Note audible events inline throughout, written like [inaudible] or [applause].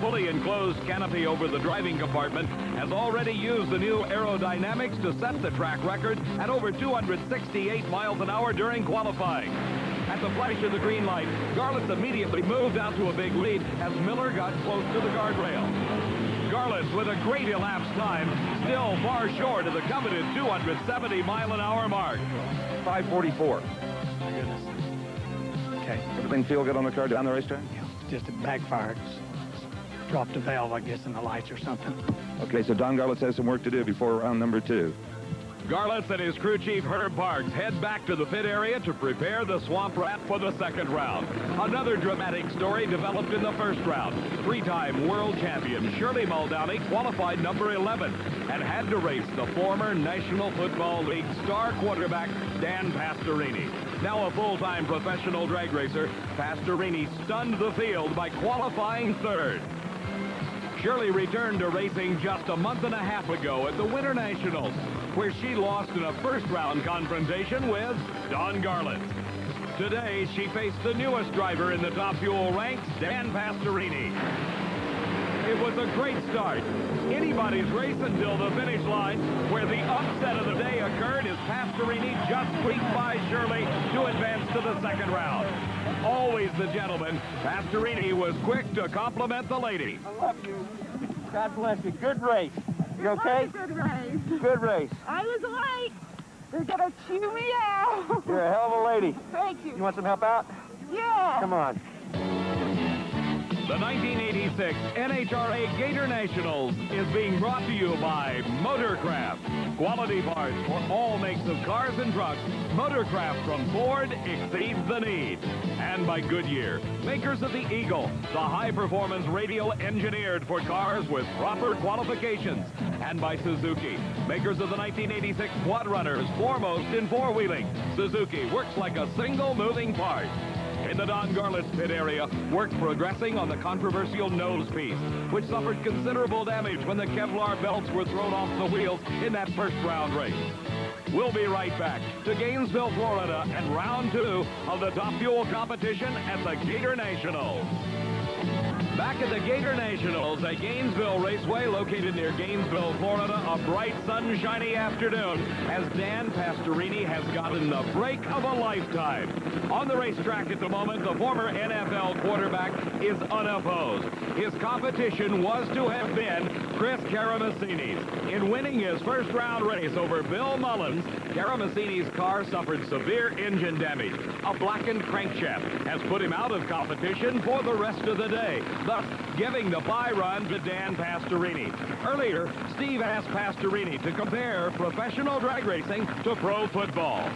fully enclosed canopy over the driving compartment has already used the new aerodynamics to set the track record at over 268 miles an hour during qualifying. At the flash of the green light, Garlits immediately moved out to a big lead as Miller got close to the guardrail. Garlits with a great elapsed time, still far short of the coveted 270 mile an hour mark. 544. My goodness. Okay. Everything feel good on the car down the racetrack? Yeah, Just it backfired. Dropped a valve, I guess, in the lights or something. Okay, so Don Garlits has some work to do before round number two. Garlits and his crew chief Herb Parks head back to the pit area to prepare the swamp rat for the second round. Another dramatic story developed in the first round. Three-time world champion Shirley Muldowney qualified number 11 and had to race the former National Football League star quarterback Dan Pastorini. Now a full-time professional drag racer, Pastorini stunned the field by qualifying third. Shirley returned to racing just a month and a half ago at the Winter Nationals, where she lost in a first-round confrontation with Don Garlits. Today, she faced the newest driver in the Top Fuel ranks, Dan Pastorini. It was a great start. Anybody's race until the finish line, where the upset of the day occurred as Pastorini just squeaked by Shirley to advance to the second round. Always the gentleman, Pastorini was quick to compliment the lady. I love you. God bless you. Good race. You okay? Good race. Good race. I was late. They're gonna chew me out. You're a hell of a lady. [laughs] Thank you. You want some help out? Yeah. Come on. The 1986 NHRA Gator Nationals is being brought to you by Motorcraft. Quality parts for all makes of cars and trucks. Motorcraft from Ford exceeds the need. And by Goodyear, makers of the Eagle, the high-performance radial engineered for cars with proper qualifications. And by Suzuki, makers of the 1986 Quad Runners, foremost in four-wheeling. Suzuki works like a single moving part. In the Don Garlits pit area, work progressing on the controversial nose piece, which suffered considerable damage when the Kevlar belts were thrown off the wheels in that first round race. We'll be right back to Gainesville, Florida, and round two of the Top Fuel competition at the Gator Nationals. Back at the Gator Nationals at Gainesville Raceway, located near Gainesville, Florida, a bright, sunshiny afternoon as Dan Pastorini has gotten the break of a lifetime. On the racetrack at the moment, the former NFL quarterback is unopposed. His competition was to have been Chris Karamesines. In winning his first round race over Bill Mullins, Karamesines' car suffered severe engine damage. A blackened crankshaft has put him out of competition for the rest of the day, thus giving the bye run to Dan Pastorini. Earlier, Steve asked Pastorini to compare professional drag racing to pro football.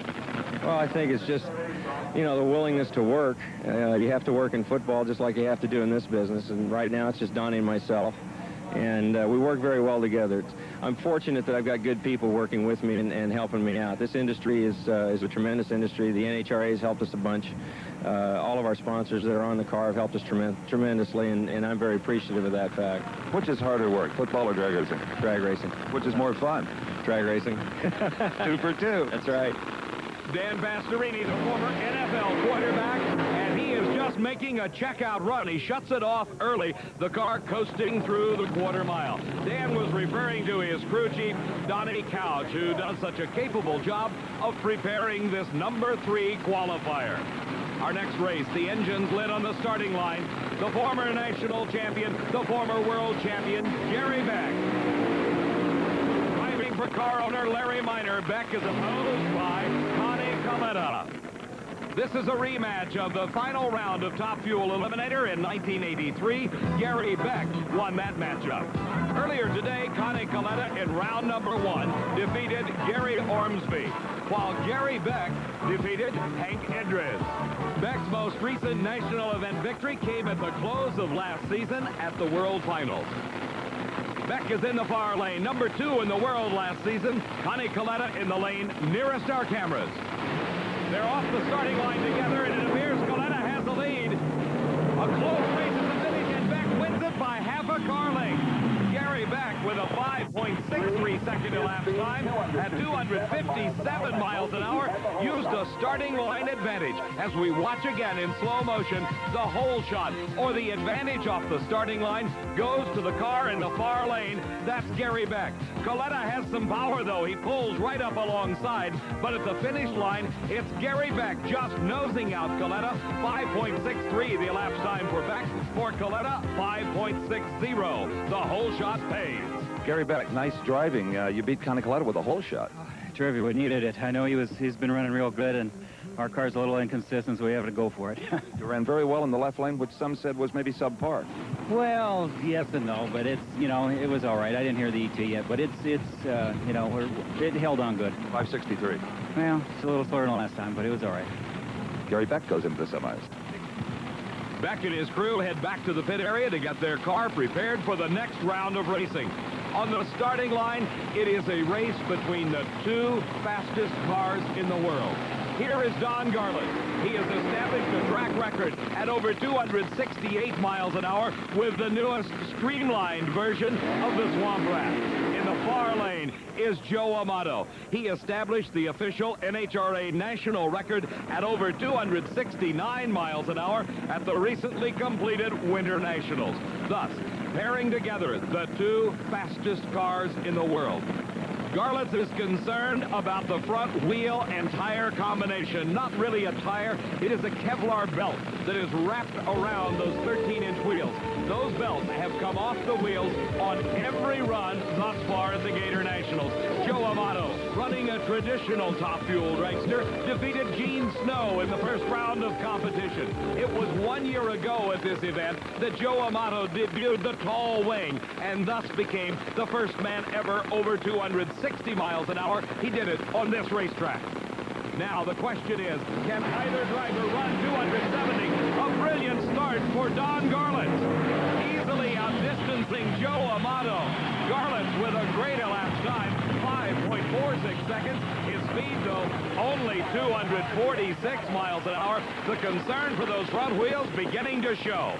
Well, I think it's just, you know, the willingness to work. Uh, you have to work in football just like you have to do in this business, and right now it's just Donnie and myself. And uh, we work very well together. It's, I'm fortunate that I've got good people working with me and, and helping me out. This industry is, uh, is a tremendous industry. The NHRA has helped us a bunch. Uh, all of our sponsors that are on the car have helped us tremen tremendously, and, and I'm very appreciative of that fact. Which is harder work, football or drag racing? Drag racing. Which is more fun? Drag racing. [laughs] two for two. That's right. Dan Pastorini, the former NFL quarterback, and he is just making a checkout run. He shuts it off early, the car coasting through the quarter mile. Dan was referring to his crew chief, Donnie Couch, who does such a capable job of preparing this number three qualifier. Our next race, the engines lit on the starting line. The former national champion, the former world champion, Gary Beck. Driving for car owner Larry Minor, Beck is opposed by Connie This is a rematch of the final round of Top Fuel Eliminator in 1983. Gary Beck won that matchup. Earlier today, Connie Kalitta in round number one defeated Gary Ormsby, while Gary Beck defeated Hank Endres. Beck's most recent national event victory came at the close of last season at the World Finals. Beck is in the far lane, number two in the world last season. Connie Kalitta in the lane nearest our cameras. They're off the starting line together, and it appears Kalitta has the lead. A close race at the finish, and Beck wins it by half a car length. With a 5.63 second elapsed time at 257 miles an hour used a starting line advantage. As we watch again in slow motion, the hole shot or the advantage off the starting line goes to the car in the far lane. That's Gary Beck. Kalitta has some power though. He pulls right up alongside, but at the finish line, it's Gary Beck just nosing out Kalitta. 5.63 the elapsed time for Beck. For Kalitta, 5.60. The hole shot pays. Gary Beck, nice driving. Uh, you beat Connie Kalitta with a hole shot. Terrific. We needed it. I know he was. He's been running real good, and our car's a little inconsistent, so we have to go for it. [laughs] you ran very well in the left lane, which some said was maybe subpar. Well, yes and no, but it's you know it was all right. I didn't hear the ET yet, but it's it's uh, you know we're, it held on good. 563. Well, it's a little slower than last time, but it was all right. Gary Beck goes into the semis. Beck and his crew head back to the pit area to get their car prepared for the next round of racing. On the starting line, it is a race between the two fastest cars in the world. Here is Don Garlits. He has established a track record at over 268 miles an hour with the newest streamlined version of the Swamp Rat. In the far lane is Joe Amato. He established the official NHRA national record at over 269 miles an hour at the recently completed Winter Nationals. Thus, pairing together the two fastest cars in the world. Garlits is concerned about the front wheel and tire combination. Not really a tire, it is a Kevlar belt that is wrapped around those 13-inch wheels. Those belts have come off the wheels on every run thus far at the Gator Nationals. Joe Amato, running a traditional top-fuel dragster, defeated Gene Snow in the first round of competition. It was one year ago at this event that Joe Amato debuted the tall wing and thus became the first man ever over 260 miles an hour. He did it on this racetrack. Now, the question is, can either driver run 270? A brilliant start for Don Garlits. Easily outdistancing Joe Amato. Garlits with a great elapsed time, 5.46 seconds. His speed, though, only 246 miles an hour. The concern for those front wheels beginning to show.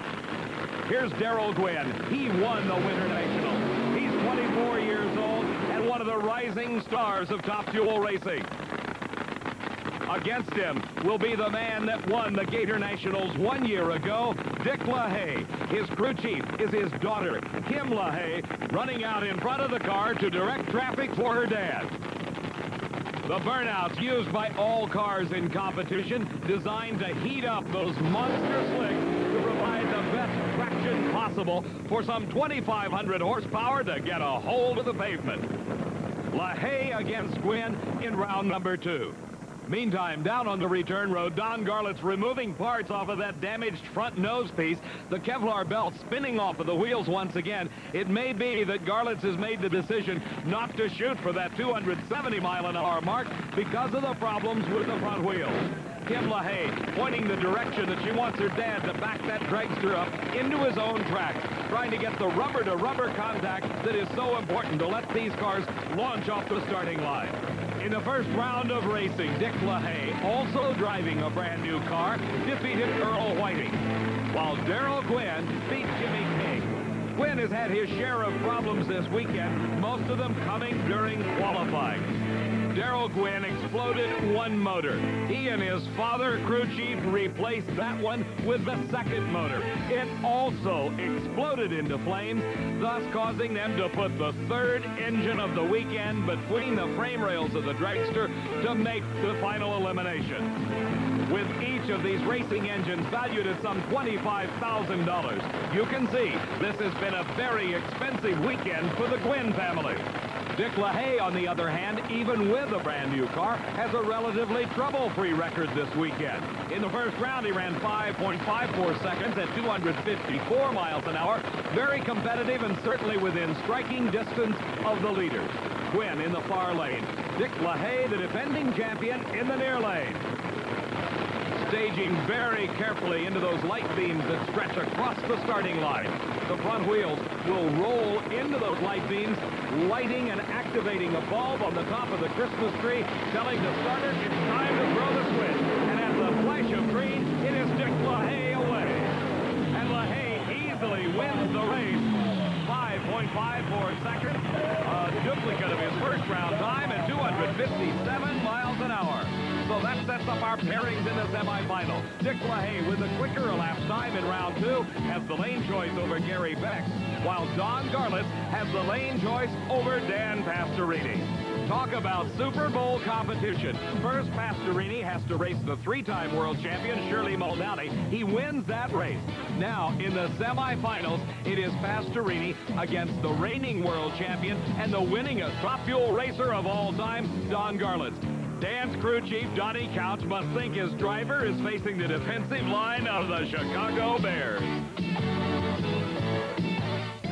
Here's Darrell Gwynn. He won the Winter National. He's 24 years old and one of the rising stars of Top Fuel Racing. Against him will be the man that won the Gator Nationals one year ago, Dick LaHaye. His crew chief is his daughter, Kim LaHaye, running out in front of the car to direct traffic for her dad. The burnouts used by all cars in competition, designed to heat up those monster slicks to provide the best traction possible for some 2,500 horsepower to get a hold of the pavement. LaHaye against Gwynn in round number two. Meantime, down on the return road, Don Garlits removing parts off of that damaged front nose piece. The Kevlar belt spinning off of the wheels once again. It may be that Garlits has made the decision not to shoot for that 270 mile an hour mark because of the problems with the front wheels. Kim LaHaye pointing the direction that she wants her dad to back that dragster up into his own tracks, trying to get the rubber-to-rubber -rubber contact that is so important to let these cars launch off the starting line. In the first round of racing, Dick LaHaye, also driving a brand new car, defeated Earl Whiting, while Darrell Gwynn beat Jimmy King. Gwynn has had his share of problems this weekend, most of them coming during qualifying. Darrell Gwynn exploded one motor. He and his father, crew chief, replaced that one with the second motor. It also exploded into flames, thus causing them to put the third engine of the weekend between the frame rails of the dragster to make the final elimination. With each of these racing engines valued at some $25,000, you can see this has been a very expensive weekend for the Gwynn family. Dick LaHaye, on the other hand, even with a brand new car, has a relatively trouble-free record this weekend. In the first round, he ran 5.54 seconds at 254 miles an hour. Very competitive and certainly within striking distance of the leaders. Gwynn in the far lane. Dick LaHaye, the defending champion, in the near lane staging very carefully into those light beams that stretch across the starting line. The front wheels will roll into those light beams, lighting and activating a bulb on the top of the Christmas tree, telling the starter it's time to throw the switch. And at the flash of green, it is Dick LaHaye away. And LaHaye easily wins the race. 5.54 seconds. a duplicate of his first round time at 257 miles an hour. So that sets up our pairings in the semifinal. Dick LaHaye with a quicker elapsed time in round two has the lane choice over Gary Beck, while Don Garlits has the lane choice over Dan Pastorini. Talk about Super Bowl competition. First, Pastorini has to race the three-time world champion, Shirley Muldowney. He wins that race. Now, in the semifinals, it is Pastorini against the reigning world champion and the winningest top fuel racer of all time, Don Garlits. Dan's crew chief, Donnie Couch, must think his driver is facing the defensive line of the Chicago Bears.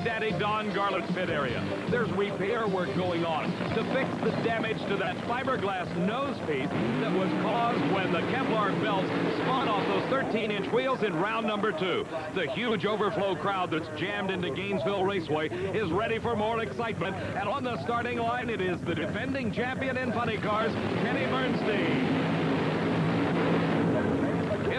Daddy Don Garlits pit area. There's repair work going on to fix the damage to that fiberglass nose piece that was caused when the Kevlar belts spun off those 13-inch wheels in round number two. The huge overflow crowd that's jammed into Gainesville Raceway is ready for more excitement. And on the starting line, it is the defending champion in funny cars, Kenny Bernstein.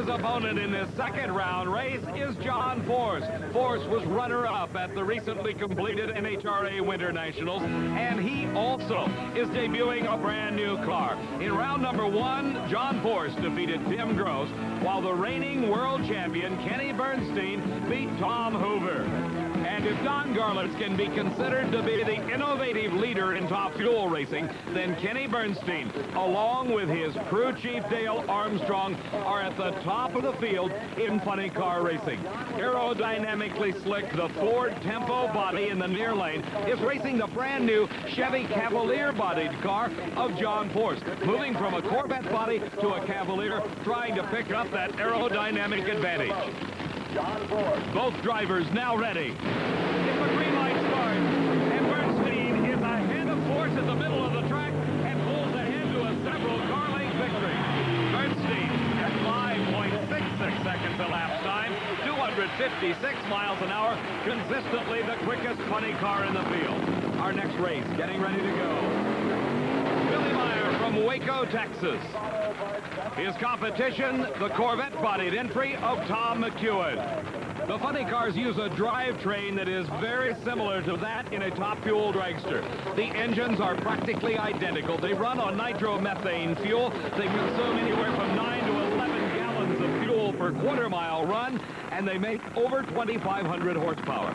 His opponent in this second round race is John Force. Force was runner-up at the recently completed NHRA Winter Nationals, and he also is debuting a brand new car. In round number one, John Force defeated Tim Gross, while the reigning world champion, Kenny Bernstein, beat Tom Hoover. And if Don Garlits can be considered to be the innovative leader in top fuel racing, then Kenny Bernstein, along with his crew chief Dale Armstrong, are at the top of the field in funny car racing. Aerodynamically slick, the Ford Tempo body in the near lane is racing the brand new Chevy Cavalier-bodied car of John Force, moving from a Corvette body to a Cavalier, trying to pick up that aerodynamic advantage. Both drivers now ready. If the green light starts, and Bernstein is ahead of Force in the middle of the track and pulls ahead to a several car length victory. Bernstein at 5.66 seconds elapsed time, 256 miles an hour, consistently the quickest funny car in the field. Our next race getting ready to go. From Waco, Texas. His competition, the Corvette-bodied entry of Tom McEwen. The funny cars use a drivetrain that is very similar to that in a top-fuel dragster. The engines are practically identical. They run on nitromethane fuel. They consume anywhere from 9 to 11 gallons of per quarter-mile run, and they make over 2,500 horsepower.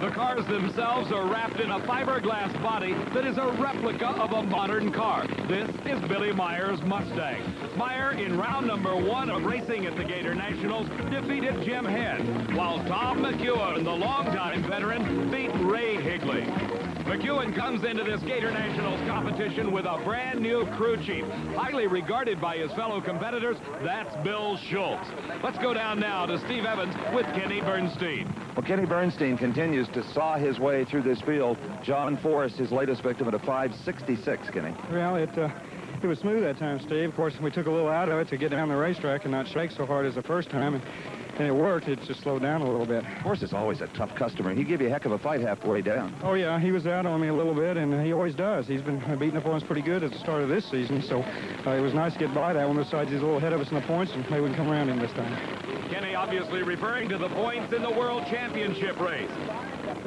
The cars themselves are wrapped in a fiberglass body that is a replica of a modern car. This is Billy Meyer's Mustang. Meyer, in round number one of racing at the Gator Nationals, defeated Jim Head, while Tom McEwen, the longtime veteran, beat Ray Higley. McEwen comes into this Gator Nationals competition with a brand new crew chief, highly regarded by his fellow competitors. That's Bill Schultz. Let's go down now to Steve Evans with Kenny Bernstein. Well, Kenny Bernstein continues to saw his way through this field. John Force, his latest victim at a 566, Kenny. Well, it, uh, it was smooth that time, Steve. Of course, we took a little out of it to get down the racetrack and not shake so hard as the first time. And, and it worked. It just slowed down a little bit. Force is always a tough customer. He gave you a heck of a fight halfway down. Oh, yeah, he was out on me a little bit, and he always does. He's been beating up on us pretty good at the start of this season, so uh, it was nice to get by that one. Besides, he's a little ahead of us in the points, and maybe we can come around him this time. Kenny obviously referring to the points in the World Championship race.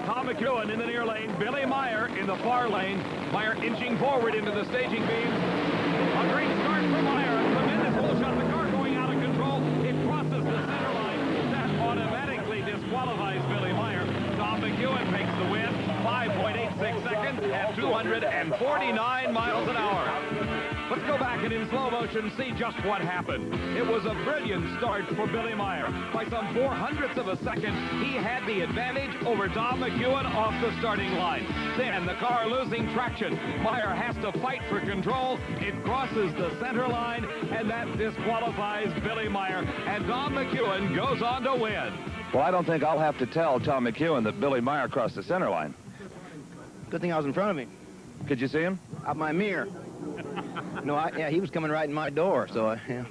Tom McEwen in the near lane, Billy Meyer in the far lane. Meyer inching forward into the staging beam. A great start for Meyer. A tremendous pull shot. The car going out of control. It crosses the center line. That automatically disqualifies Billy Meyer. Tom McEwen makes the win. 5.86 seconds at 249 miles an hour. Let's go back and in slow motion see just what happened. It was a brilliant start for Billy Meyer. By some four hundredths of a second, he had the advantage over Don McEwen off the starting line. Then the car losing traction. Meyer has to fight for control. It crosses the center line, and that disqualifies Billy Meyer. And Don McEwen goes on to win. Well, I don't think I'll have to tell Tom McEwen that Billy Meyer crossed the center line. Good thing I was in front of him. Could you see him? Out my mirror. no, I, yeah, he was coming right in my door, so, uh, yeah.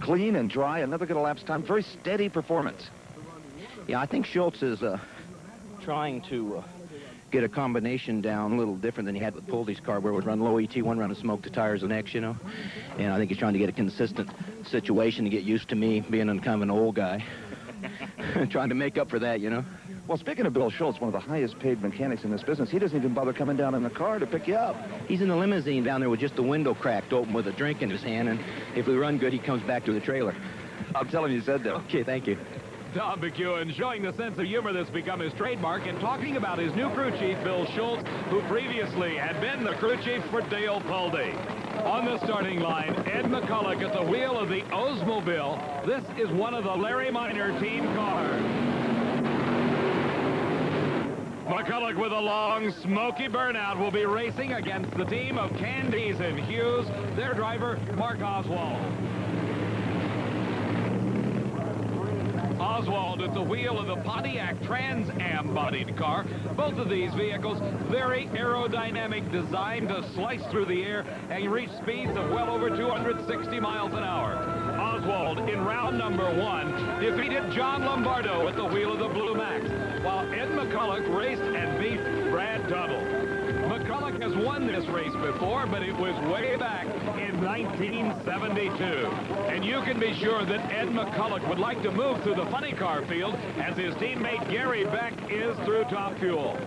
Clean and dry, another good elapsed time. Very steady performance. Yeah, I think Schultz is uh, trying to uh, get a combination down a little different than he had with Pulde's car, where it would run low ET one run and smoke the tires the next, you know. And I think he's trying to get a consistent situation to get used to me being kind of an old guy. [laughs] trying to make up for that, you know. Well, speaking of Bill Schultz, one of the highest paid mechanics in this business, he doesn't even bother coming down in the car to pick you up. He's in the limousine down there with just the window cracked open with a drink in his hand, and if we run good, he comes back to the trailer. I'll tell him you said that. Okay, thank you. Tom McEwen showing the sense of humor that's become his trademark and talking about his new crew chief, Bill Schultz, who previously had been the crew chief for Dale Pulde. On the starting line, Ed McCulloch at the wheel of the Oldsmobile. This is one of the Larry Minor team cars. McCulloch with a long, smoky burnout will be racing against the team of Candies and Hughes, their driver, Mark Oswald. Oswald at the wheel of the Pontiac Trans Am bodied car. Both of these vehicles very aerodynamic, designed to slice through the air and reach speeds of well over 260 miles an hour. Oswald in round number one defeated John Lombardo at the wheel of the Blue Max, while Ed McCulloch raced and beat Brad Tuttle. McCulloch has won this race before, but it was way back in 1972. And you can be sure that Ed McCulloch would like to move through the funny car field as his teammate Gary Beck is through Top Fuel.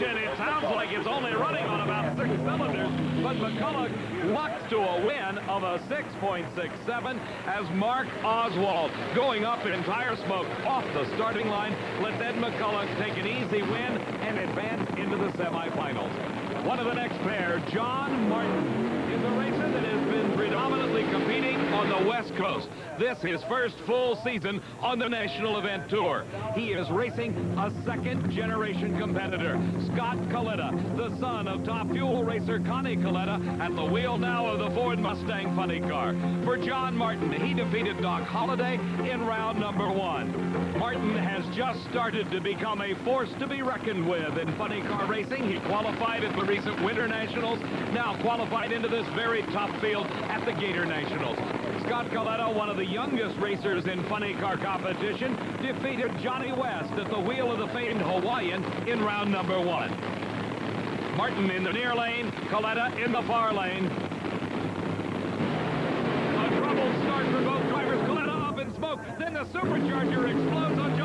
Engine, it sounds like it's only running on about six cylinders, but McCulloch lucks to a win of a 6.67 as Mark Oswald going up in tire smoke off the starting line lets Ed McCulloch take an easy win and advance into the semifinals. One of the next pair, John Martin, is a racer that has been predominantly competing on the West Coast. This his first full season on the National Event Tour. He is racing a second-generation competitor, Scott Kalitta, the son of top fuel racer Connie Kalitta, at the wheel now of the Ford Mustang funny car. For John Martin, he defeated Doc Holliday in round number one. Martin has just started to become a force to be reckoned with in funny car racing. He qualified at the recent Winter Nationals, now qualified into this very top field at the Gator Nationals. Scott Kalitta, one of the youngest racers in funny car competition, defeated Johnny West at the wheel of the famed Hawaiian in round number one. Martin in the near lane, Kalitta in the far lane. A troubled start for both drivers. Kalitta up in smoke. Then the supercharger explodes on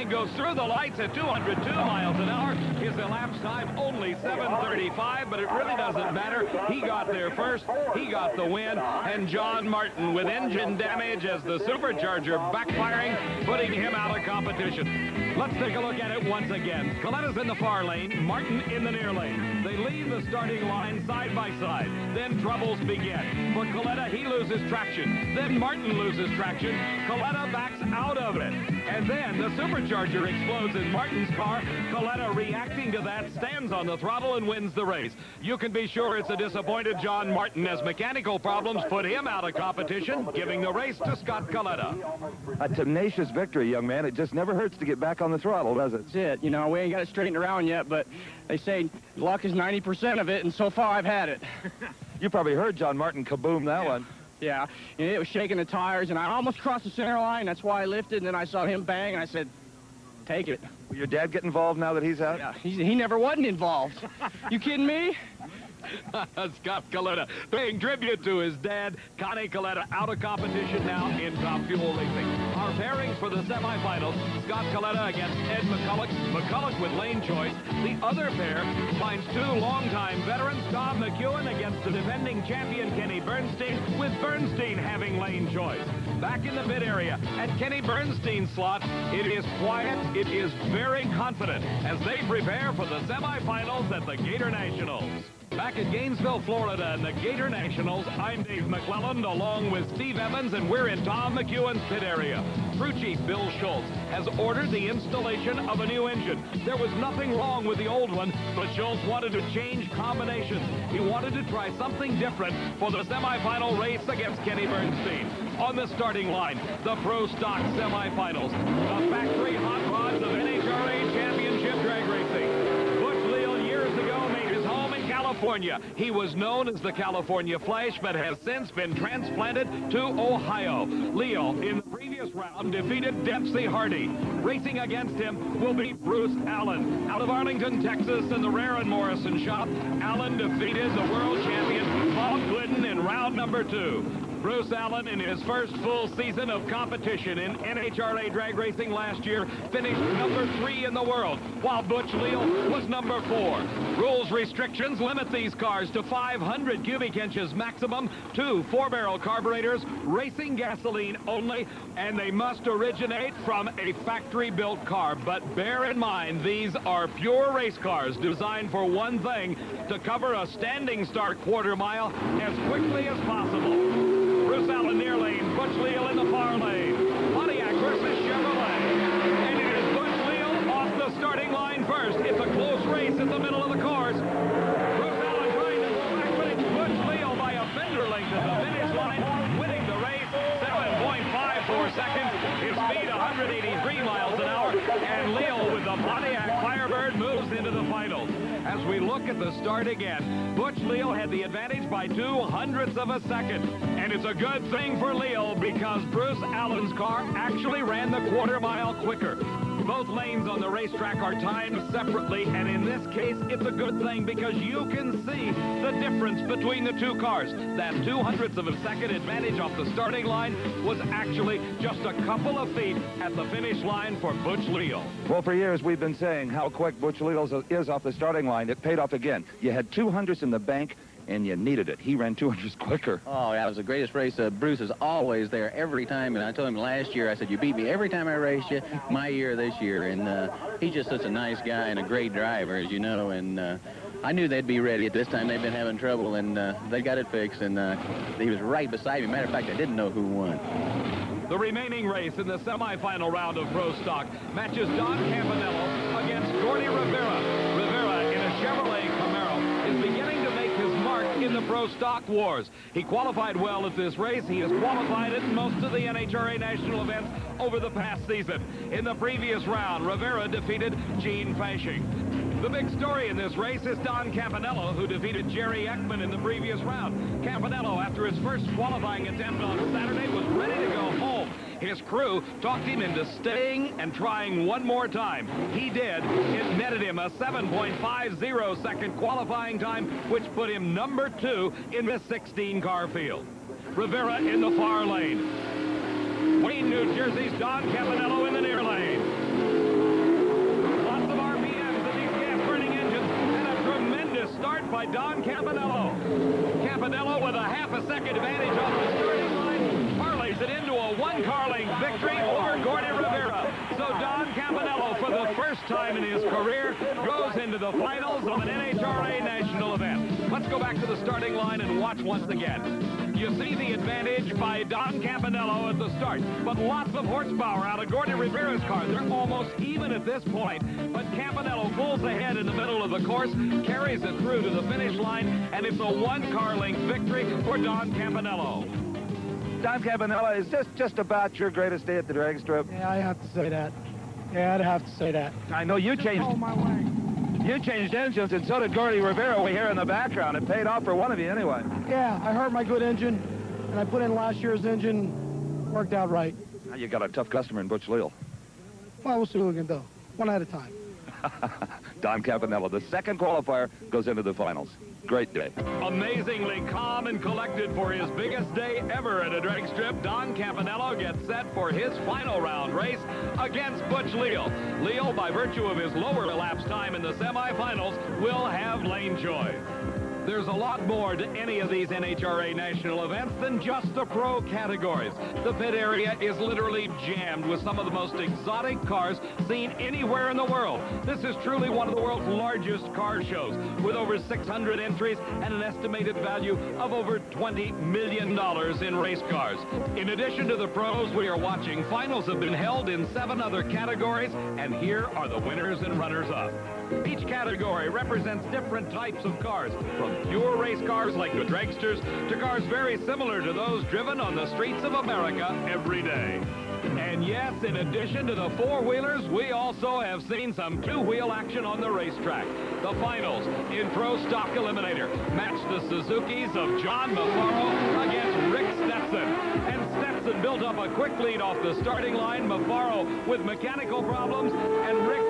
and goes through the lights at 202 miles an hour. His elapsed time only 735, but it really doesn't matter. He got there first. He got the win. And John Martin with engine damage as the supercharger backfiring, putting him out of competition. Let's take a look at it once again. Kalitta's in the far lane, Martin in the near lane. They leave the starting line side by side. Then troubles begin. For Kalitta, he loses traction. Then Martin loses traction. Kalitta backs out of it. And then the supercharger explodes in Martin's car. Kalitta, reacting to that, stands on the throttle and wins the race. You can be sure it's a disappointed John Martin as mechanical problems put him out of competition, giving the race to Scott Kalitta. A tenacious victory, young man. It just never hurts to get back on the throttle, does it? That's it. You know, we ain't got it straightened around yet, but they say luck is 90% of it, and so far I've had it. You probably heard John Martin kaboom that one. Yeah, and it was shaking the tires, and I almost crossed the center line. That's why I lifted, and then I saw him bang, and I said, take it. Will your dad get involved now that he's out? Yeah, he's, he never wasn't involved. you kidding me? [laughs] [laughs] Scott Kalitta paying tribute to his dad, Connie Kalitta, out of competition now in Top Fuel Racing. Our pairings for the semifinals, Scott Kalitta against Ed McCulloch, McCulloch with lane choice. The other pair finds two longtime veterans, Tom McEwen against the defending champion Kenny Bernstein, with Bernstein having lane choice. Back in the pit area at Kenny Bernstein's slot, it is quiet, it is very confident as they prepare for the semifinals at the Gator Nationals. Back at Gainesville, Florida, and the Gator Nationals, I'm Dave McClelland, along with Steve Evans, and we're in Tom McEwen's pit area. Crew Chief Bill Schultz has ordered the installation of a new engine. There was nothing wrong with the old one, but Schultz wanted to change combinations. He wanted to try something different for the semifinal race against Kenny Bernstein. On the starting line, the Pro Stock semifinals, the factory hot California. He was known as the California Flash, but has since been transplanted to Ohio. Leo, in the previous round, defeated Dempsey Hardy. Racing against him will be Bruce Allen. Out of Arlington, Texas, in the Reher and Morrison shop, Allen defeated the world champion Bob Glidden in round number two. Bruce Allen, in his first full season of competition in NHRA drag racing last year, finished number three in the world, while Butch Leal was number four. Rules restrictions limit these cars to 500 cubic inches maximum, two four-barrel carburetors, racing gasoline only, and they must originate from a factory-built car. But bear in mind, these are pure race cars designed for one thing, to cover a standing start quarter mile as quickly as possible. Near lane, Butch Leal in the far lane. Pontiac versus Chevrolet. And it is Butch Leal off the starting line first. It's a close race in the middle of the course. At the start again, Butch Leal had the advantage by two hundredths of a second. And it's a good thing for Leal because Bruce Allen's car actually ran the quarter mile quicker. Both lanes on the racetrack are timed separately, and in this case, it's a good thing because you can see the difference between the two cars. That two hundredths of a second advantage off the starting line was actually just a couple of feet at the finish line for Butch Leal. Well, for years we've been saying how quick Butch Leal is off the starting line. It paid off again. You had two hundredths in the bank, and you needed it. He ran 200s quicker. Oh, yeah, it was the greatest race. Uh, Bruce is always there every time, and I told him last year, I said, you beat me every time I raced you, my year this year, and uh, he's just such a nice guy and a great driver, as you know, and uh, I knew they'd be ready. At this time, they've been having trouble, and uh, they got it fixed, and uh, he was right beside me. Matter of fact, I didn't know who won. The remaining race in the semifinal round of Pro Stock matches Don Campanello against Gordy Rivera. Rivera in the Pro Stock Wars. He qualified well at this race. He has qualified at most of the NHRA national events over the past season. In the previous round, Rivera defeated Gene Fashing. The big story in this race is Don Campanello, who defeated Jerry Eckman in the previous round. Campanello, after his first qualifying attempt on Saturday, was ready to go. His crew talked him into staying and trying one more time. He did. It netted him a 7.50 second qualifying time, which put him number two in the 16-car field. Rivera in the far lane. Wayne, New Jersey's Don Campanello in the near lane. Lots of RPMs in these gas-burning engines, and a tremendous start by Don Campanello. Campanello with a half a second advantage off the parlays it into a one-car victory over Gordy Rivera. So Don Campanello, for the first time in his career, goes into the finals of an NHRA national event. Let's go back to the starting line and watch once again. You see the advantage by Don Campanello at the start, but lots of horsepower out of Gordy Rivera's car. They're almost even at this point, but Campanello pulls ahead in the middle of the course, carries it through to the finish line, and it's a one-car length victory for Don Campanello. Don Campanello, is this just about your greatest day at the drag strip? Yeah, I have to say that. Yeah, I'd have to say that. I know you changed. Oh, my way. You changed engines, and so did Gordy Rivera. We hear in the background. It paid off for one of you anyway. Yeah, I hurt my good engine, and I put in last year's engine. Worked out right. Now you got a tough customer in Butch Leal. Well, we'll see what we can do. One at a time. [laughs] Don Campanello, the second qualifier, goes into the finals. Great day. Amazingly calm and collected for his biggest day ever at a drag strip, Don Campanello gets set for his final round race against Butch Leal. Leal, by virtue of his lower elapsed time in the semifinals, will have lane choice. There's a lot more to any of these NHRA national events than just the pro categories. The pit area is literally jammed with some of the most exotic cars seen anywhere in the world. This is truly one of the world's largest car shows, with over 600 entries and an estimated value of over $20 million in race cars. In addition to the pros we are watching, finals have been held in seven other categories, and here are the winners and runners-up. Each category represents different types of cars, from pure race cars like the dragsters to cars very similar to those driven on the streets of America every day. And yes, in addition to the four-wheelers, we also have seen some two-wheel action on the racetrack. The finals in Pro Stock Eliminator match the Suzukis of John Mafaro against Rick Stetson. And Stetson built up a quick lead off the starting line. Mafaro with mechanical problems, and Rick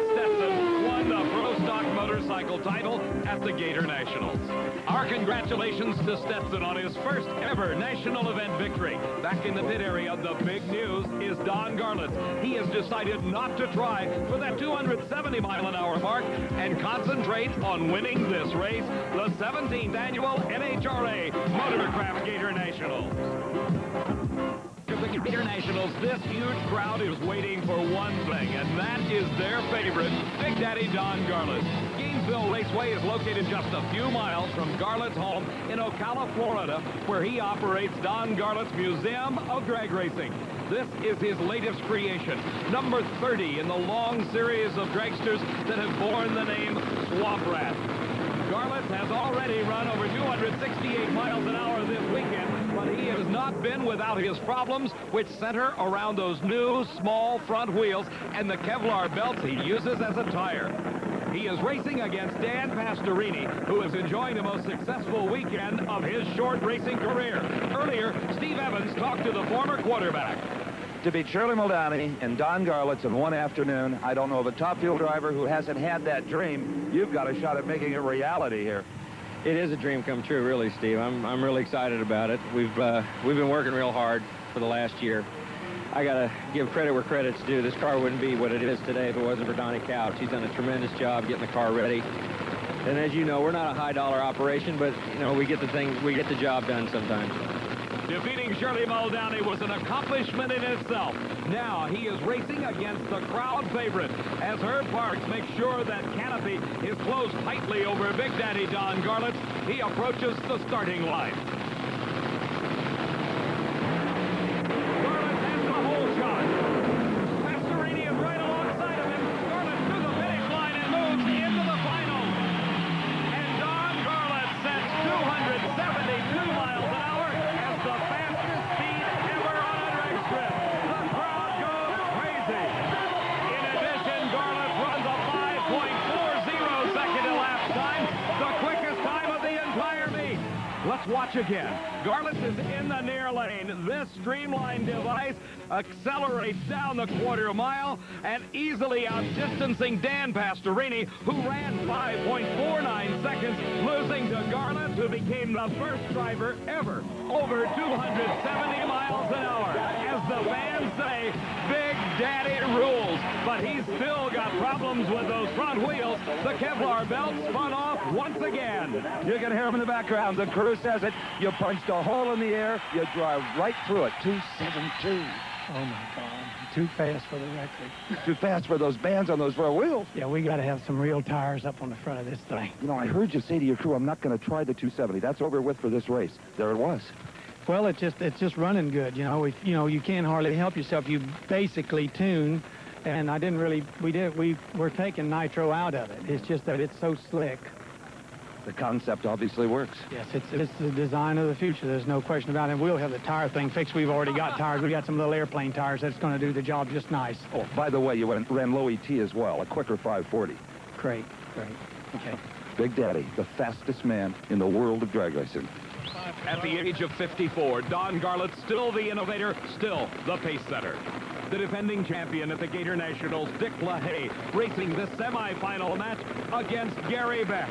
motorcycle title at the Gator Nationals. Our congratulations to Stetson on his first ever national event victory. Back in the pit area, the big news is Don Garlits. He has decided not to try for that 270 mile an hour mark and concentrate on winning this race, the 17th annual NHRA Motorcraft Gator Nationals. The Gator Nationals, this huge crowd is waiting for one thing, and that is their favorite, Big Daddy Don Garlits. Gainesville Raceway is located just a few miles from Garlits' home in Ocala, Florida, where he operates Don Garlits Museum of Drag Racing. This is his latest creation, number 30 in the long series of dragsters that have borne the name Swamp Rat. Garlits has already run over 268 miles an hour this weekend, but he has not been without his problems, which center around those new small front wheels and the Kevlar belts he uses as a tire. He is racing against Dan Pastorini, who is enjoying the most successful weekend of his short racing career. Earlier, Steve Evans talked to the former quarterback. To beat Shirley Muldowney and Don Garlits in one afternoon, I don't know of a top fuel driver who hasn't had that dream. You've got a shot at making it reality here. It is a dream come true, really, Steve. I'm, I'm really excited about it. We've, uh, we've been working real hard for the last year. I got to give credit where credit's due. This car wouldn't be what it is today if it wasn't for Donnie Couch. He's done a tremendous job getting the car ready. And as you know, we're not a high-dollar operation, but, you know, we get the thing, we get the job done sometimes. Defeating Shirley Muldowney was an accomplishment in itself. Now he is racing against the crowd favorite as Herb Parks makes sure that canopy is closed tightly over Big Daddy Don Garlits. He approaches the starting line. Device accelerates down the quarter mile and easily outdistancing Dan Pastorini, who ran 5.49 seconds, losing to Garlits, who became the first driver ever over 270 miles an hour. As the fans say, Big Daddy rules, but he's still got problems with those front wheels. The Kevlar belt spun off once again. You can hear him in the background. The crew says it. You punched a hole in the air. You drive right through it. 272. Oh my God, too fast for the record. [laughs] Too fast for those bands on those front wheels. Yeah, we got to have some real tires up on the front of this thing. You know, I heard you say to your crew, I'm not going to try the 270. That's over with for this race. There it was. Well, it's just it's just running good. You know, we, you know, you can't hardly help yourself. You basically tune, and I didn't really. We did. We were taking nitro out of it. It's just that it's so slick. The concept obviously works. Yes, it's it's the design of the future. There's no question about it. And we'll have the tire thing fixed. We've already got tires. We've got some little airplane tires. That's going to do the job just nice. Oh, by the way, you ran, ran low ET as well, a quicker 540. Great, great. Okay. Big Daddy, the fastest man in the world of drag racing. At the age of 54, Don Garlits, still the innovator, still the pace setter. The defending champion at the Gator Nationals, Dick LaHaye, racing the semifinal match against Gary Beck.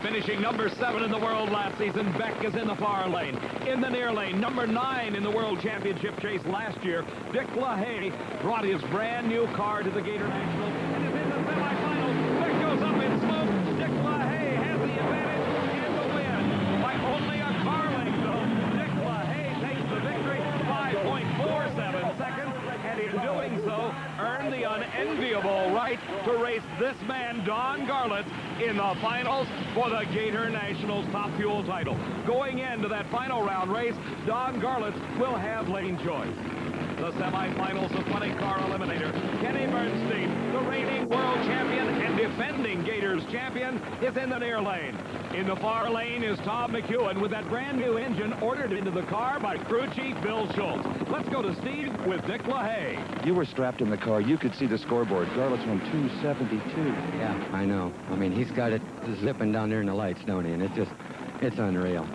Finishing number seven in the world last season, Beck is in the far lane. In the near lane, number nine in the world championship chase last year, Dick LaHaye brought his brand new car to the Gator Nationals and is in the semifinals. Beck goes up in smoke. Dick LaHaye has the advantage and the win by only a car length, though. Dick LaHaye takes the victory, 5.47 seconds, and in doing so, the unenviable right to race this man, Don Garlits, in the finals for the Gator Nationals Top Fuel title. Going into that final round race, Don Garlits will have lane choice. The semifinals of Funny Car Eliminator. Kenny Bernstein, the reigning world champion and defending Gators champion, is in the near lane. In the far lane is Tom McEwen with that brand new engine ordered into the car by crew chief Bill Schultz. Let's go to Steve with Dick LaHaye. You were strapped in the car. You could see the scoreboard. Garlick's won 272. Yeah, I know. I mean, he's got it zipping down there in the lights, don't he? And it's just, it's unreal.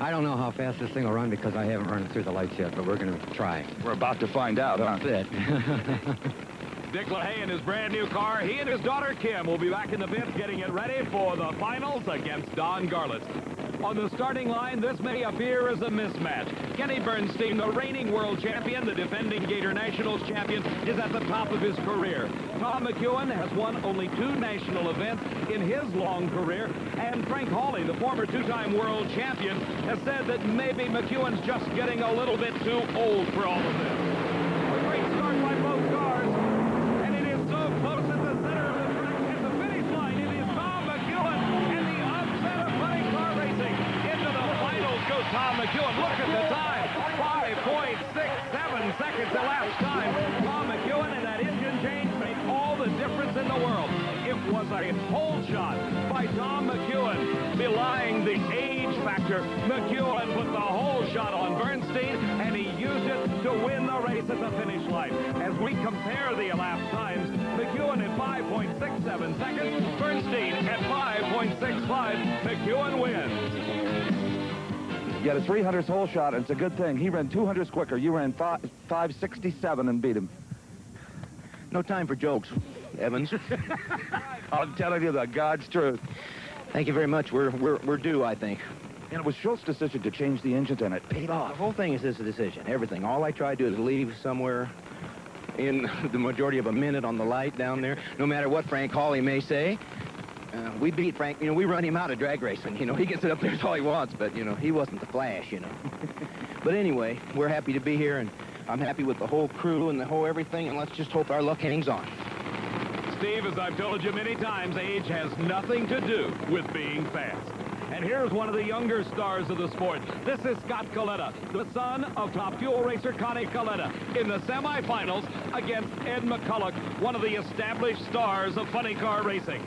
I don't know how fast this thing will run because I haven't run it through the lights yet, but we're going to try. We're about to find out, huh? That's it. [laughs] Dick LaHaye in his brand new car. He and his daughter Kim will be back in the pits getting it ready for the finals against Don Garlits. On the starting line, this may appear as a mismatch. Kenny Bernstein, the reigning world champion, the defending Gator Nationals champion, is at the top of his career. Tom McEwen has won only two national events in his long career, and Frank Hawley, the former two-time world champion, has said that maybe McEwen's just getting a little bit too old for all of this. A great start by both cars, and it is so close at the center of the track. At the finish line, it is Tom McEwen and the upset of Funny Car Racing. Into the finals goes Tom McEwen. Look at the time. 5.67 seconds elapsed time. Tom McEwen and that engine change made all the difference in the world. It was a hole shot by Tom McEwen, belying the age factor. McEwen put the hole shot on Bernstein, and he used it to win the race at the finish line. As we compare the elapsed times, McEwen at 5.67 seconds, Bernstein at 5.65. McEwen wins. You had a 300th hole shot, and it's a good thing. He ran 200s quicker. You ran five, 567 and beat him. No time for jokes, Evans. [laughs] I'm telling you the God's truth. Thank you very much. We're, we're, we're due, I think. And it was Schultz's decision to change the engines, and it paid off. The whole thing is this decision, everything. All I try to do is leave somewhere in [laughs] the majority of a minute on the light down there, no matter what Frank Hawley may say. Uh, we beat Frank, you know, we run him out of drag racing. You know, he gets it up there, it's all he wants, but, you know, he wasn't the Flash, you know. [laughs] but anyway, we're happy to be here, and I'm happy with the whole crew and the whole everything, and let's just hope our luck hangs on. Steve, as I've told you many times, age has nothing to do with being fast. And here's one of the younger stars of the sport. This is Scott Kalitta, the son of top fuel racer Connie Kalitta, in the semifinals against Ed McCulloch, one of the established stars of funny car racing.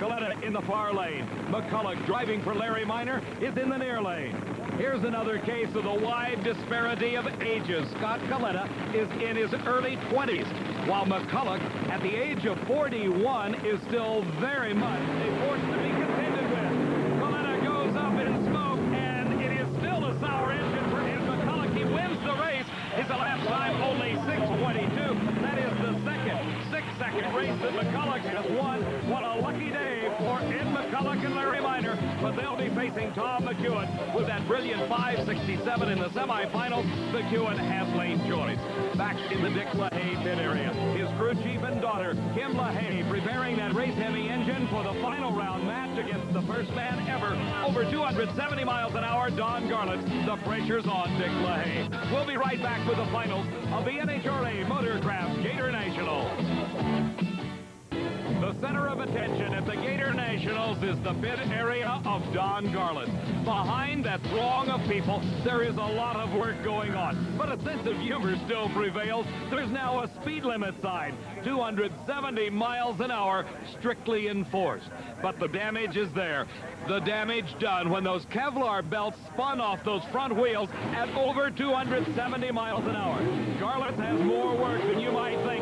Kalitta in the far lane. McCulloch driving for Larry Minor is in the near lane. Here's another case of the wide disparity of ages. Scott Kalitta is in his early 20s, while McCulloch, at the age of 41, is still very much a force to be contended with. Kalitta goes up in smoke, and it is still a sour engine for Ed McCulloch. He wins the race. His elapsed time only 6.22. That is the second six-second race that McCulloch has won. What a lucky day for Ed McCulloch and Larry Minor. But they'll be facing Tom McEwen with that brilliant 5.67 in the semifinals. McEwen has lane choice. Back in the Dick LaHaye pit area, his crew chief and daughter, Kim LaHaye, preparing that race-heavy engine for the final round match against the first man ever, over 270 miles an hour, Don Garlits. The pressure's on Dick LaHaye. We'll be right back with the finals of the NHRA Motorcraft Gator Nationals. The center of attention at the Gator Nationals is the pit area of Don Garlits. Behind that throng of people, there is a lot of work going on. But a sense of humor still prevails. There's now a speed limit sign, 270 miles an hour, strictly enforced. But the damage is there. The damage done when those Kevlar belts spun off those front wheels at over 270 miles an hour. Garlits has more work than you might think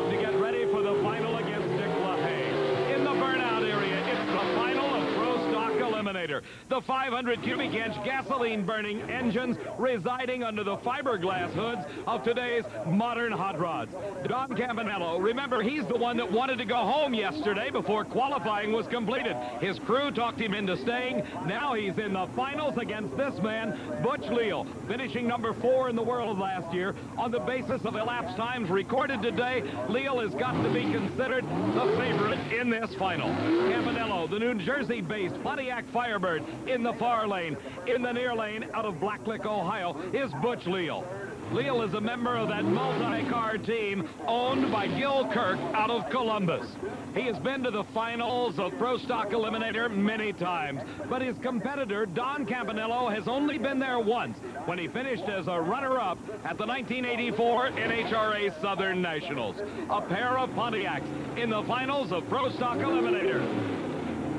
Eliminator. The 500 cubic inch gasoline burning engines residing under the fiberglass hoods of today's modern hot rods. Don Campanello, remember he's the one that wanted to go home yesterday before qualifying was completed. His crew talked him into staying. Now he's in the finals against this man, Butch Leal, finishing number four in the world last year. On the basis of elapsed times recorded today, Leal has got to be considered the favorite in this final. Campanello, the New Jersey-based Pontiac Fire Firebird. In the far lane, in the near lane, out of Blacklick, Ohio, is Butch Leal. Leal is a member of that multi-car team owned by Gil Kirk out of Columbus. He has been to the finals of Pro Stock Eliminator many times, but his competitor, Don Campanello, has only been there once when he finished as a runner-up at the 1984 NHRA Southern Nationals. A pair of Pontiacs in the finals of Pro Stock Eliminator.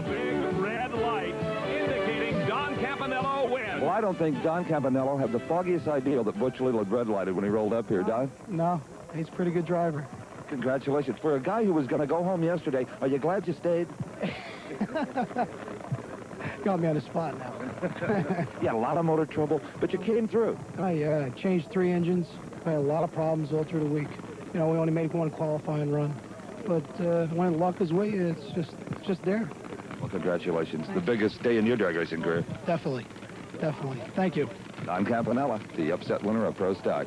screen, is the big red light indicating Don Campanello wins. Well, I don't think Don Campanello had the foggiest idea that Butch Leal had red lighted when he rolled up here, Don. No, he's a pretty good driver. Congratulations. For a guy who was going to go home yesterday, are you glad you stayed? [laughs] got me on the spot now. [laughs] you had a lot of motor trouble, but you came through. I uh, changed three engines. I had a lot of problems all through the week. You know, we only made one qualifying run. But uh, when luck is with you, it's just, it's just there. Well, congratulations. The biggest day in your drag racing career. Definitely. Definitely. Thank you. I'm Campanello, the upset winner of Pro Stock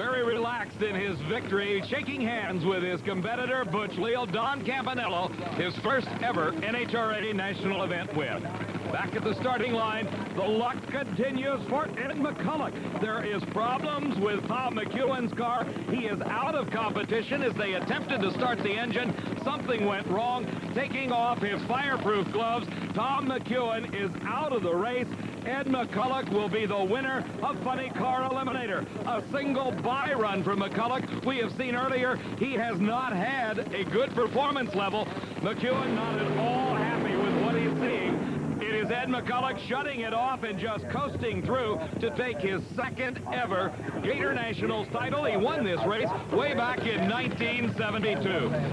very relaxed in his victory, shaking hands with his competitor, Butch Leal, Don Campanello, his first ever NHRA national event win. Back at the starting line, the luck continues for Ed McCulloch. There is problems with Tom McEwen's car. He is out of competition as they attempted to start the engine. Something went wrong, taking off his fireproof gloves. Tom McEwen is out of the race. Ed McCulloch will be the winner of Funny Car Eliminator. A single by run from McCulloch. We have seen earlier he has not had a good performance level. McEwen not at all happy with what he's seeing. It Ed McCulloch shutting it off and just coasting through to take his second ever Gator Nationals title. He won this race way back in 1972.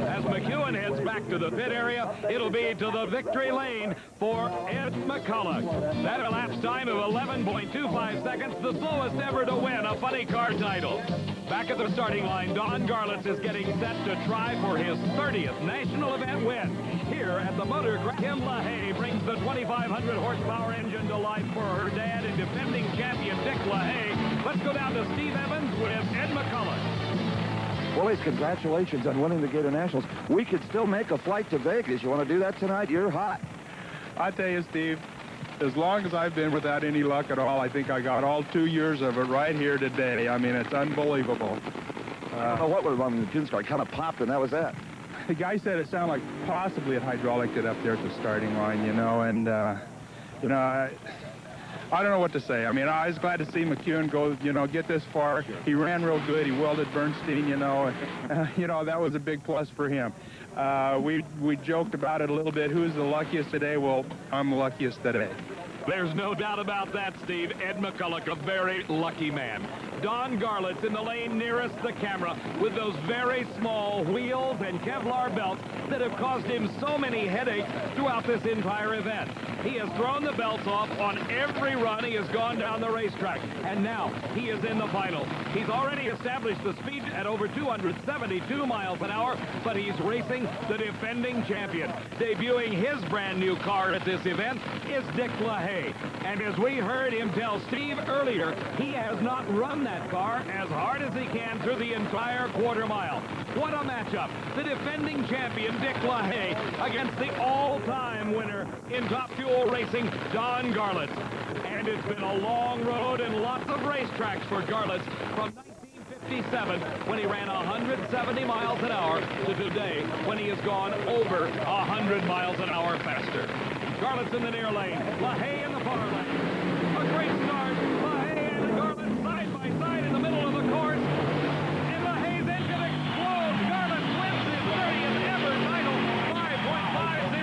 As McEwen heads back to the pit area, it'll be to the victory lane for Ed McCulloch. That elapsed time of 11.25 seconds, the slowest ever to win a funny car title. Back at the starting line, Don Garlits is getting set to try for his 30th national event win. Here at the Motor Kim LaHaye brings the 2,500 horsepower engine to life for her dad and defending champion Dick LaHaye. Let's go down to Steve Evans with Ed McCulloch. Willie, congratulations on winning the Gator Nationals. We could still make a flight to Vegas. You want to do that tonight? You're hot. I tell you, Steve, as long as I've been without any luck at all, I think I got all two years of it right here today. I mean, it's unbelievable. Uh, I don't know what was wrong with the tune's car. It kind of popped, and that was that. The guy said it sounded like possibly it hydraulicked it up there at the starting line, you know, and, uh, you know, I, I don't know what to say. I mean, I was glad to see McEwen go, you know, get this far. He ran real good. He welded Bernstein, you know. And, uh, [laughs] you know, that was a big plus for him. Uh, we, we joked about it a little bit. Who's the luckiest today? Well, I'm the luckiest today. There's no doubt about that, Steve. Ed McCulloch, a very lucky man. Don Garlits in the lane nearest the camera with those very small wheels and Kevlar belts that have caused him so many headaches throughout this entire event. He has thrown the belts off on every run he has gone down the racetrack. And now he is in the final. He's already established the speed at over 272 miles an hour, but he's racing the defending champion. Debuting his brand new car at this event is Dick LaHaye. And as we heard him tell Steve earlier, he has not run that car as hard as he can through the entire quarter mile. What a matchup. The defending champion, Dick LaHaye, against the all-time winner in Top Fuel Racing, Don Garlits. And it's been a long road and lots of racetracks for Garlits from 1957 when he ran 170 miles an hour to today when he has gone over 100 miles an hour faster. Garlits in the near lane, LaHaye in the far lane. A great start. LaHaye and Garlits side by side in the middle of the course. And LaHaye's engine explodes. Garlits wins his 30th ever title. 5.50,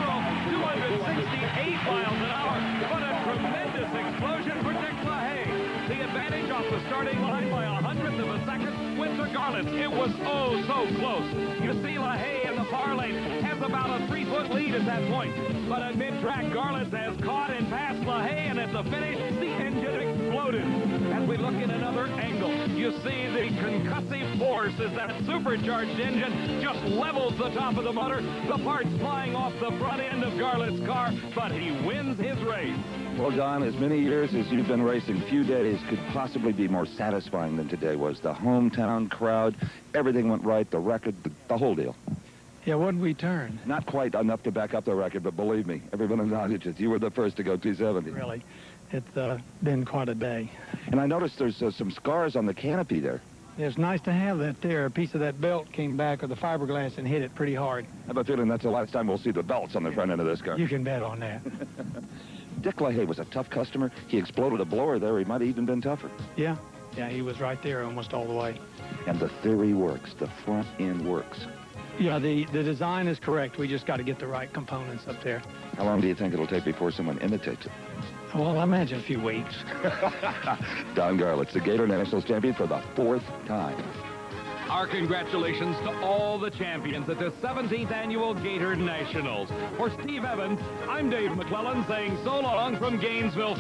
268 miles an hour. What a tremendous explosion for Dick LaHaye. The advantage off the starting line by a hundredth of a second went to Garlits. It was oh so close. You see LaHaye in the far lane. About a three-foot lead at that point. But at mid-track, Garlits has caught and passed LaHaye, and at the finish, the engine exploded. As we look in another angle, you see the concussive force as that supercharged engine just levels the top of the motor. The parts flying off the front end of Garlits' car, but he wins his race. Well, Don, as many years as you've been racing, few days could possibly be more satisfying than today was. The hometown crowd, everything went right, the record, the, the whole deal. Yeah, what did we turn? Not quite enough to back up the record, but believe me, everyone acknowledges you were the first to go 270. Really, it's uh, been quite a day. And I noticed there's uh, some scars on the canopy there. It's nice to have that there. A piece of that belt came back with the fiberglass and hit it pretty hard. I have a feeling that's the last time we'll see the belts on the front end of this car. You can bet on that. [laughs] Dick LaHaye was a tough customer. He exploded a blower there. He might have even been tougher. Yeah, yeah, he was right there almost all the way. And the theory works. The front end works. Yeah, the, the design is correct. We just got to get the right components up there. How long do you think it'll take before someone imitates it? Well, I imagine a few weeks. [laughs] Don Garlits, the Gator Nationals champion for the fourth time. Our congratulations to all the champions at the 17th Annual Gator Nationals. For Steve Evans, I'm Dave McClelland saying so long from Gainesville.